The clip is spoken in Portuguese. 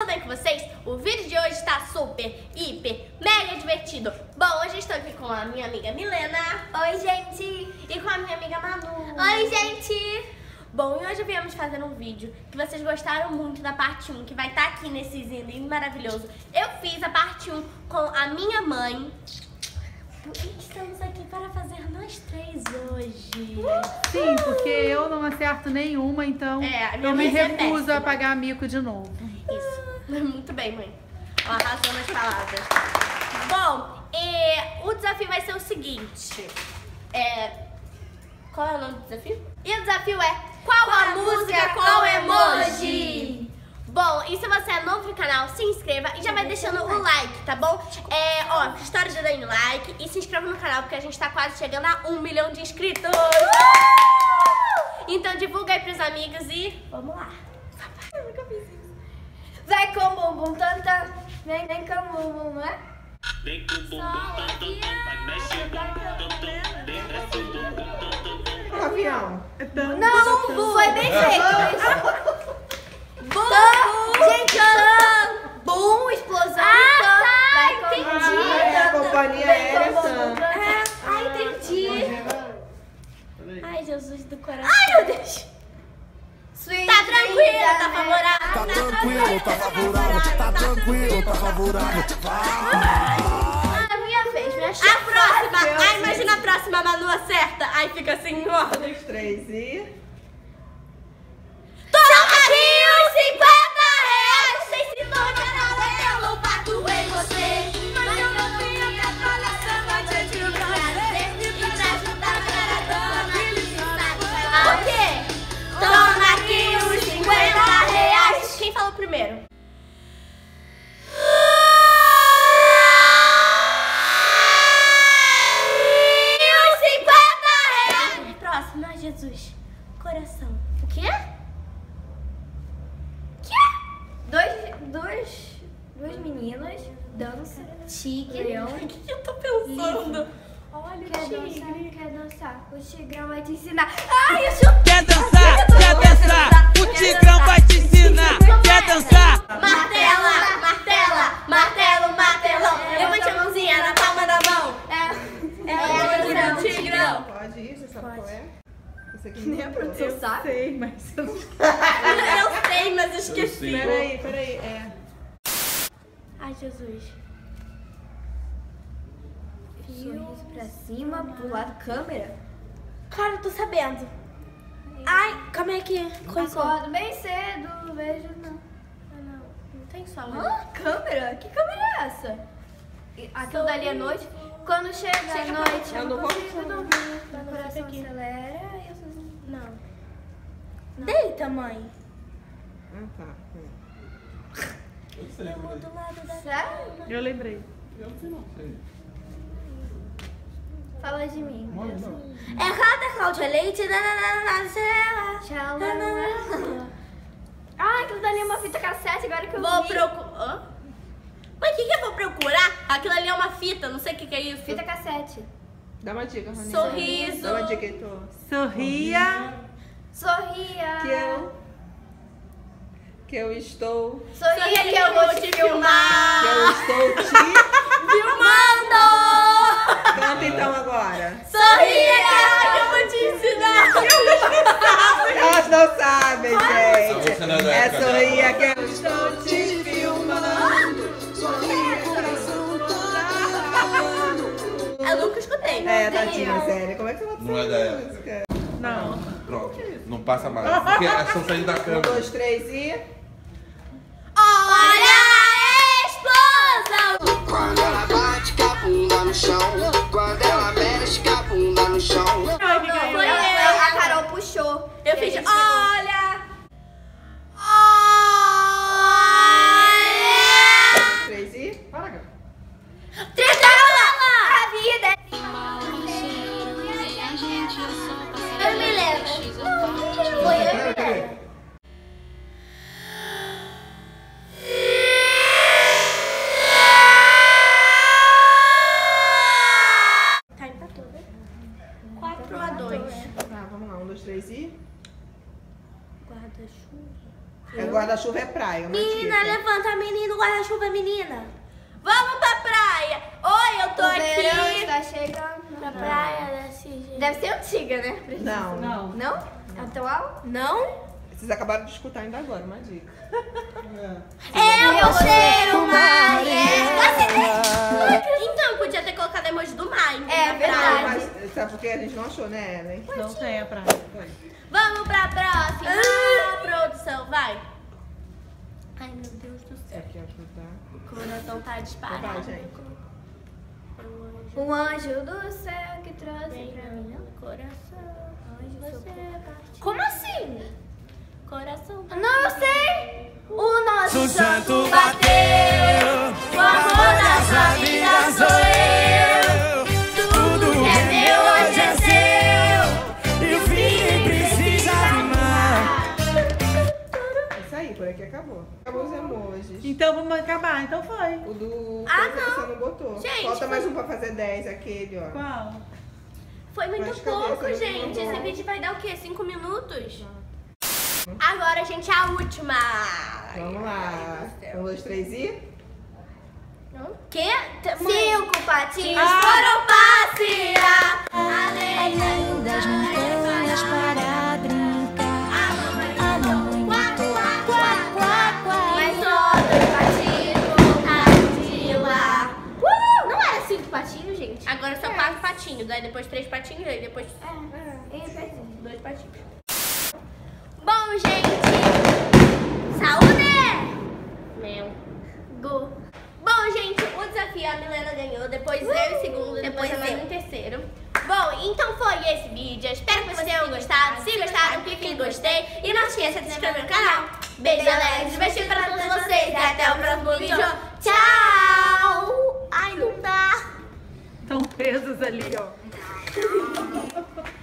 Tudo bem com vocês? O vídeo de hoje está super, hiper, mega divertido. Bom, hoje eu estou aqui com a minha amiga Milena. Oi, gente! E com a minha amiga Manu. Oi, gente! Bom, e hoje viemos fazer um vídeo que vocês gostaram muito da parte 1, que vai estar aqui nesse lindo maravilhoso. Eu fiz a parte 1 com a minha mãe. E estamos aqui para fazer nós três hoje. Sim, porque eu não acerto nenhuma, então É, eu me é recuso péssima. a pagar mico de novo. Muito bem, mãe. Ó, Arrasou nas palavras. Bom, é, o desafio vai ser o seguinte. É, qual é o nome do desafio? E o desafio é qual, a música, qual emoji? Bom, e se você é novo no canal, se inscreva e já vai deixando o like, tá bom? É, ó, história de dando like e se inscreva no canal porque a gente tá quase chegando a um milhão de inscritos. Então divulga aí pros amigos e vamos lá. Eu nunca fiz isso. Vai com o bumbum tanta, vem, vem com o bumbum, não é? Vem com o bumbum tam, vai mexe o bumbum tam tam, vem desce o bumbum tam tam tam. Avião. Não, foi bem feito. Bum, gente, tam, bum, explosão, Ah, tam. tá, Vai com entendi. o bumbum, É, tam, companhia vem com o aérea, bumbum, tam. tam. É, ai, entendi. Ai, Jesus do coração. Ai, meu Deus. Sweet Tá tranquilo, tá Jesus, favorável. Tá tranquilo, tá favorável, tá tranquilo, tá favorável. A minha vez, minha A chave. próxima. Ai, imagina a próxima, a Manu acerta. Ai, fica assim, ó. Dois, três e. Dois, dois, duas meninas dançam, tigre, leão. O que eu tô pensando? Olha o Quer tigre. dançar? Quer dançar? O tigrão vai te ensinar. Ai, eu. Quer dançar? Quer dançar? O Tigrão vai te ensinar. Quer dançar? Martela, martela, martelo, martelão. Levante a mãozinha na palma da mão. É, É a música do tigrão. Pode ir, você sabe qual é? Você que Nem a produção eu sabe. sei, mas eu não Eu sei, mas eu esqueci. Peraí, peraí. É. Ai, Jesus. sorriso pra cima, pro lado câmera. Cara, eu tô sabendo. Ai, como é que coisa? Acordo bem cedo, vejo não. Ah, não, não tem sol. Hã? Câmera? Que câmera é essa? Aquilo dali é noite. Quando chega, a noite, eu não consigo dormir. Meu coração acelera e eu sou... Não. Deita, mãe. Ah, tá. Eu mudo do lado da Sério? Eu lembrei. Fala de mim. É Rata Cláudia Leite. sei Tchau. Ah, aquilo dali é uma fita cassete, agora que eu Vou vi. procurar. Mas o que, que eu vou procurar? Aquilo ali é uma fita, não sei o que, que é isso. Fita cassete. Dá uma dica, Rony. Sorriso. Dá uma dica, Heitor. Sorria Sorria. que eu. Que eu estou. Sorria que eu vou te filmar. Que eu estou te. Filmando! Canta então agora. Sorria que eu vou te ensinar! Elas não sabem, gente. não é É sorria que eu estou te filmando. Sorria coração tá Eu nunca escutei. É, tadinha, sério. Como é que você vai Não é da música? Não. Pronto, não passa mais. Porque elas estão saindo da Um, câmera. dois, três e. Guarda-chuva? É guarda-chuva é praia. É menina, levanta, menino, guarda-chuva, menina. Vamos pra praia. Oi, eu tô o aqui. Verão está chegando. Pra praia desse jeito. Deve ser antiga, né? Não. Não? Não? Atual? Não? Vocês acabaram de escutar ainda agora, uma dica. Eu vou ser o mar. Então, podia ter colocado emoji do mar. É verdade. Mas sabe por que a gente não achou, né, Ellen? Não tem a praia. Vamos pra próxima. Ah, produção, vai. Ai, meu Deus do céu. É que ajudar. O coração tá disparado. Vai, gente. Um anjo do céu que trouxe Vem pra mim. mim, coração. Anjo Você partiu. Como assim? Coração. Não sei. O nosso O santo bateu, O amor da sua vida sou eu. Tudo que é meu hoje é seu. E o fim precisa rimar. É Isso aí, por aqui acabou. Acabou os emojis. Então vamos acabar. Então foi. O do Ah, coisa você não botou. Gente, Falta mais foi- um pra fazer 10, aquele, ó. Qual? Foi muito Mas pouco, não gente. Esse vídeo vai dar o quê? Cinco minutos? Agora, gente, a última. Vamos lá. Um, dois, três e. Que? Cinco patinhos Ah. foram passear. Além das montanhas para brincar. A mamãe gritou quá, quá, quá. Mas só dois patinhos voltaram de lá. Uh! Não era cinco patinhos, gente? Agora são quatro patinhos. Aí depois três patinhos. Aí depois É. dois patinhos. Bom, gente. Saúde! Meu. Go. Bom, gente, o desafio a Milena ganhou. Depois eu em segundo. Depois, Depois a Manu eu. em terceiro. Bom, então foi esse vídeo. Eu espero que vocês tenham gostado. Se gostaram, clique em não esqueça de se inscrever no canal. Beijo, galera. Divertido para todos vocês. E até o próximo vídeo. Tchau! Ai, não dá. Estão presos ali, ó.